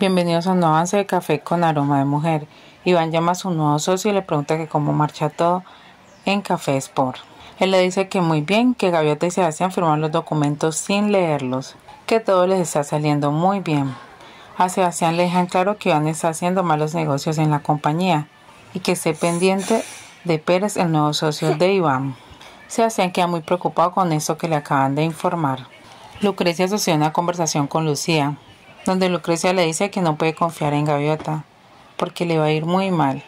Bienvenidos a un nuevo avance de café con aroma de mujer. Iván llama a su nuevo socio y le pregunta que cómo marcha todo en Café Sport. Él le dice que muy bien, que Gaviota y Sebastián firmaron los documentos sin leerlos, que todo les está saliendo muy bien. A Sebastián le dejan claro que Iván está haciendo malos negocios en la compañía y que esté pendiente de Pérez, el nuevo socio de Iván. Sebastián queda muy preocupado con esto que le acaban de informar. Lucrecia sostiene una conversación con Lucía, donde Lucrecia le dice que no puede confiar en Gaviota, porque le va a ir muy mal.